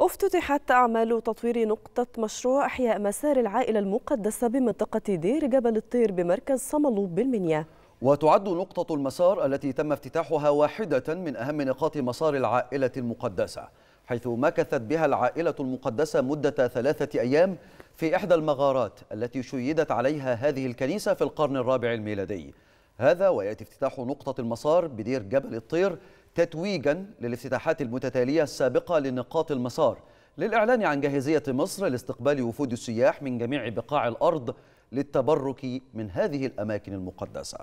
افتتحت أعمال تطوير نقطة مشروع إحياء مسار العائلة المقدسة بمنطقة دير جبل الطير بمركز صملوب بالمنيا. وتعد نقطة المسار التي تم افتتاحها واحدة من أهم نقاط مسار العائلة المقدسة حيث مكثت بها العائلة المقدسة مدة ثلاثة أيام في إحدى المغارات التي شيدت عليها هذه الكنيسة في القرن الرابع الميلادي. هذا ويأتي افتتاح نقطة المسار بدير جبل الطير تتويجا للافتتاحات المتتالية السابقة لنقاط المسار للإعلان عن جاهزية مصر لاستقبال وفود السياح من جميع بقاع الأرض للتبرك من هذه الأماكن المقدسة.